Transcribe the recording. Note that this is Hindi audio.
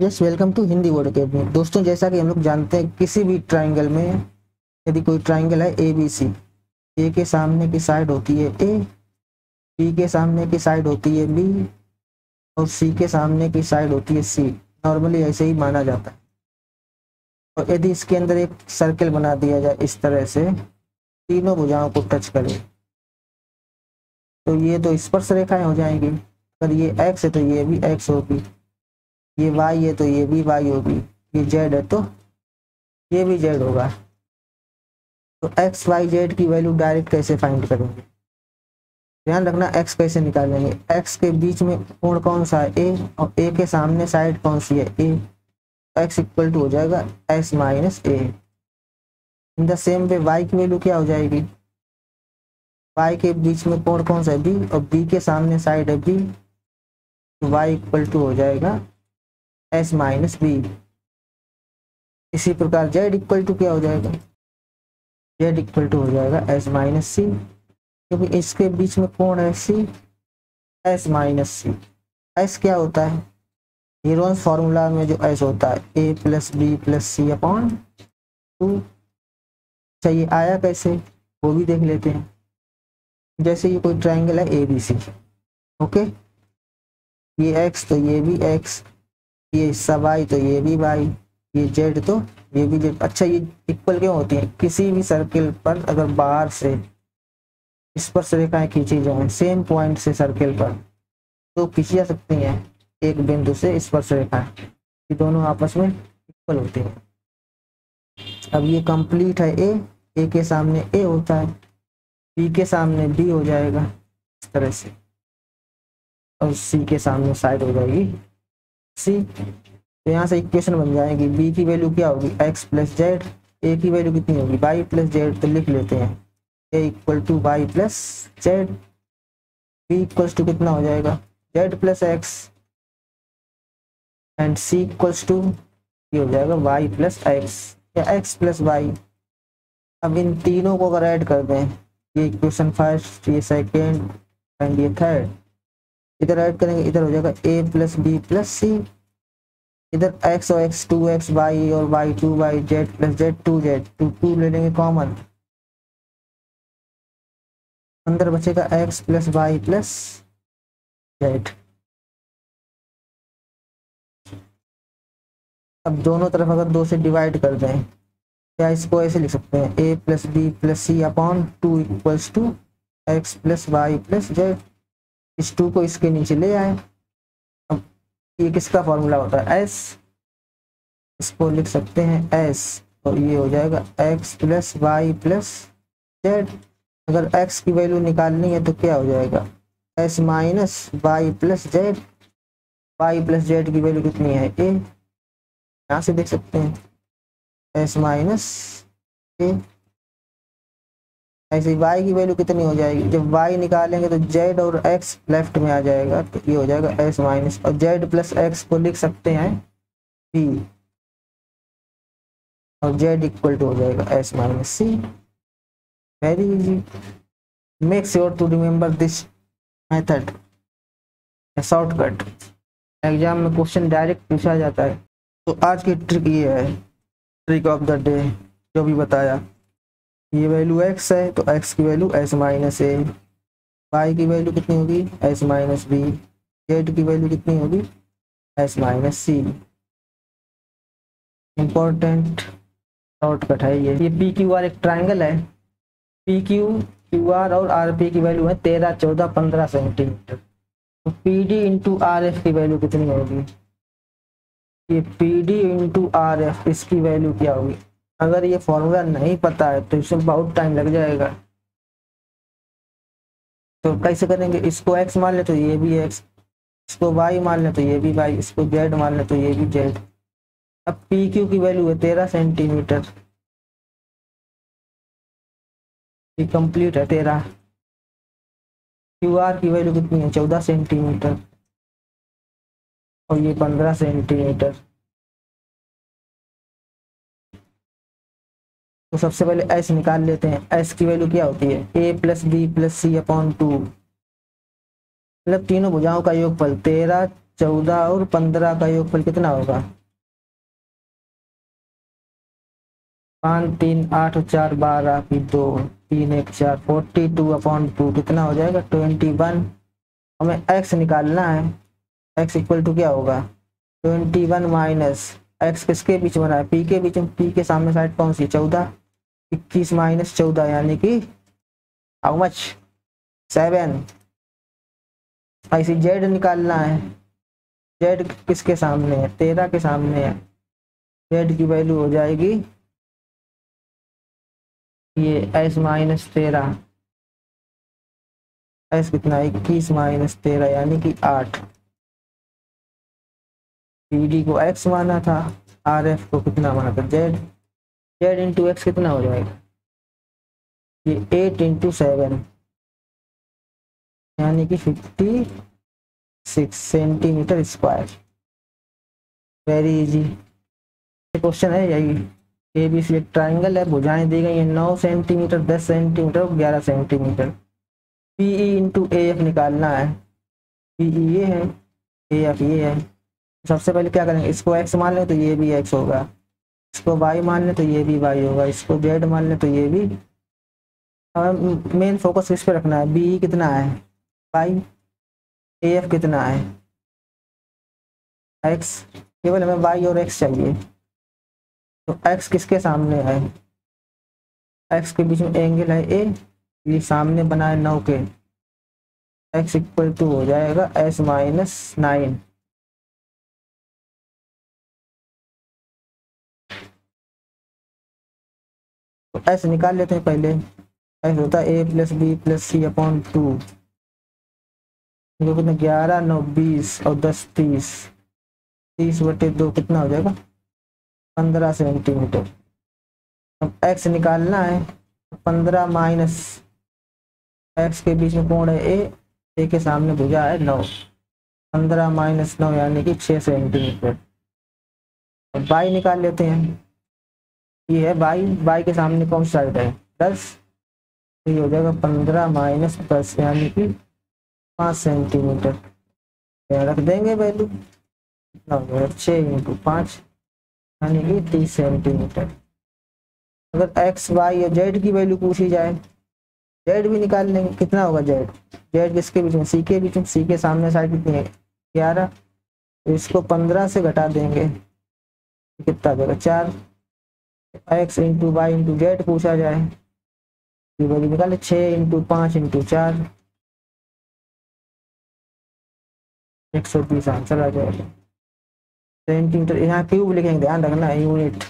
Yes welcome to Hindi word academy दोस्तों, जैसा कि हम लोग जानते हैं, किसी भी ट्राइंगल में यदि कोई ट्राइंगल है ए बी सी ए के सामने की साइड होती है ए बी के सामने की साइड होती है बी और सी के सामने की साइड होती है सी नॉर्मली ऐसे ही माना जाता है। और यदि इसके अंदर एक सर्कल बना दिया जाए इस तरह से, तीनों भुजाओं को टच करे तो ये तो स्पर्श रेखाएँ हो जाएँगी। अगर ये एक्स है तो ये भी एक्स होगी। ये वाई है तो ये भी वाई होगी ये जेड है तो ये भी जेड होगा। तो एक्स, वाई, जेड की वैल्यू डायरेक्ट कैसे फाइंड करेंगे? ध्यान रखना, एक्स कैसे निकालेंगे एक्स के बीच में कोण कौन सा है? ए, और ए के सामने साइड कौन सी है? ए। एक्स इक्वल टू हो जाएगा X minus A. In the same way, Y की वैल्यू क्या हो जाएगी? वाई के बीच में कोण कौन सा है? बी, और बी के सामने साइड है बी। तो वाई इक्वल टू हो जाएगा एस माइनस बी इसी प्रकार जेड इक्वल टू क्या हो जाएगा? जेड इक्वल टू हो जाएगा एस माइनस सी क्योंकि इसके बीच में कौन है C S minus C S क्या होता है? हीरोन्स फॉर्मूला में जो एस होता है A plus B plus C upon two चाहिए आया कैसे? वो भी देख लेते हैं। जैसे ये कोई ट्राइंगल है ए बी सी ओके ये एक्स तो ये भी एक्स ये हिस्सा वाई तो ये भी वाई ये जेड तो ये भी जेड अच्छा ये इक्वल क्यों होती है? किसी भी सर्किल पर अगर बाहर से स्पर्श रेखाएँ खींची जाए सेम पॉइंट से सर्किल पर तो खींची जा सकती हैं। एक बिंदु से स्पर्श रेखाएँ ये दोनों आपस में इक्वल होती हैं। अब ये कंप्लीट है ए ए के सामने ए होता है बी के सामने बी हो जाएगा, इस तरह से। और सी के सामने साइड हो जाएगी सी तो यहाँ से इक्वेशन बन जाएगी। बी की वैल्यू क्या होगी? एक्स प्लस जेड ए की वैल्यू कितनी होगी? वाई प्लस जेड तो लिख लेते हैं। A equal to Y plus Z B equals to कितना हो जाएगा? Z plus X and C equals to ये हो जाएगा वाई प्लस एक्स या एक्स प्लस वाई अब इन तीनों को अगर ऐड कर दें, ये इक्वेशन फ़र्स्ट ये सेकेंड एंड ये थर्ड इधर ऐड करेंगे, इधर हो जाएगा A plus B plus C इधर एक्स और एक्स टू एक्स और Y two Y Z plus Z two ले लेंगे कॉमन अंदर बचेगा X plus Y plus Z अब दोनों तरफ़ अगर दो से डिवाइड कर दें क्या इसको ऐसे लिख सकते हैं? A plus B plus C upon two equals to X plus Y plus Z इस टू को इसके नीचे ले आए। ये किसका फॉर्मूला होता है? एस इसको लिख सकते हैं एस और ये हो जाएगा X plus Y plus Z अगर एक्स की वैल्यू निकालनी है तो क्या हो जाएगा? S minus Y plus Z Y plus Z की वैल्यू कितनी है? ए यहाँ से देख सकते हैं। एस माइनस ए ऐसे y की वैल्यू कितनी हो जाएगी? जब y निकालेंगे तो z और x लेफ़्ट में आ जाएगा तो ये हो जाएगा s माइनस और z प्लस एक्स को लिख सकते हैं b और z इक्वल टू हो जाएगा s minus C very easy make sure to remember this method shortcut exam में क्वेश्चन डायरेक्ट पूछा जाता है. तो आज की ट्रिक ये है. ट्रिक ऑफ़ द डे जो भी बताया. ये वैल्यू एक्स है तो एक्स की value S minus A Y की वैल्यू कितनी होगी? एस माइनस बी जेड की वैल्यू कितनी होगी? S minus C important shortcut है ये ये पी क्यू आर एक ट्राइंगल है। पी क्यू क्यू आर और आर पी की वैल्यू है तेरह, चौदह, पंद्रह सेंटीमीटर तो P D into R F की वैल्यू कितनी होगी? ये P D into R F इसकी वैल्यू क्या होगी? अगर ये फॉर्मूला नहीं पता है तो इसमें बहुत टाइम लग जाएगा। तो कैसे करेंगे? इसको एक्स मान ले तो ये भी एक्स इसको वाई मान ले तो ये भी वाई इसको जेड मान ले तो ये भी जेड अब पी क्यू की वैल्यू है तेरह सेंटीमीटर ये कंप्लीट है तेरह। क्यू आर की वैल्यू कितनी है? चौदह सेंटीमीटर और ये पंद्रह सेंटीमीटर तो सबसे पहले एस निकाल लेते हैं। एस की वैल्यू क्या होती है? A plus B plus C upon two मतलब तीनों भुजाओं का योगफल तेरह, चौदह और पंद्रह का योगफल कितना होगा? पाँच, तीन, आठ चार, बारह की दो, तीन, एक, चार फोर्टी टू अपॉन टू कितना हो जाएगा? ट्वेंटी वन हमें एक्स निकालना है। एक्स इक्वल टू क्या होगा? ट्वेंटी वन माइनस एक्स किसके बीच रहा है? पी के बीच में पी के सामने साइड कौन सी? चौदह। इक्कीस माइनस चौदह यानी कि हाउ मच सेवन ऐसी जेड निकालना है। जेड किसके सामने है? तेरह के सामने है। जेड की वैल्यू हो जाएगी ये एस माइनस तेरह। एस कितना? इक्कीस माइनस तेरह यानी कि आठ। पी डी को एक्स माना था आर एफ़ को कितना माना था? जेड जेड इंटू एक्स कितना हो जाएगा? ये एट इंटू सेवन यानी कि fifty six centimetre square very easy question है, यही। ए बी सी एक ट्राइंगल है भुजाएँ दी गई है। नौ सेंटीमीटर दस सेंटीमीटर और ग्यारह centimetre P E into A F निकालना है। पी ई ये है ए एफ़ ये है। सबसे पहले क्या करेंगे? इसको एक्स मान लें तो ये भी एक्स होगा। इसको वाई मान लें तो ये भी वाई होगा। इसको जेड मान लें तो ये भी हमें मेन फोकस किस पे रखना है? बी कितना है? वाई ए एफ़ कितना है? एक्स केवल हमें वाई और एक्स चाहिए। तो एक्स किसके सामने है? एक्स के बीच में एंगल है ए ये सामने बना है नौ के। एक्स इक्वल टू हो जाएगा एस माइनस नाइन तो एस निकाल लेते हैं पहले। एस होता है A plus B plus C upon two कितना ग्यारह, नौ, बीस और दस, तीस। तीस बटे दो कितना हो जाएगा? पंद्रह सेंटीमीटर। अब एक्स निकालना है, पंद्रह माइनस एक्स के बीच में कोण है ए ए के सामने भुजा है नौ। पंद्रह माइनस नौ यानी कि छः सेंटीमीटर। और बाई निकाल लेते हैं। ये है, बाई बाई के सामने कौन साइड है? दस तो ये हो जाएगा पंद्रह माइनस दस, यानी कि पाँच सेंटीमीटर रख देंगे वैल्यू कितना हो जाएगा छः इंटू पाँच, यानी कि तीस सेंटीमीटर अगर एक्स वाई या जेड की वैल्यू पूछी जाए जेड भी निकाल लेंगे। कितना होगा जेड जेड किसके बीच में? सी के बीच में? सी के सामने साइड कितनी है। ग्यारह तो इसको पंद्रह से घटा देंगे। कितना देगा चार। X into Y into Z पूछा जाए। वैल्यू निकाले छः इंटू पाँच इंटू चार। एक सौ बीस आंसर आ जाएगा। सेंटीमीटर, यहाँ क्यूब लिखेंगे, ध्यान रखना यूनिट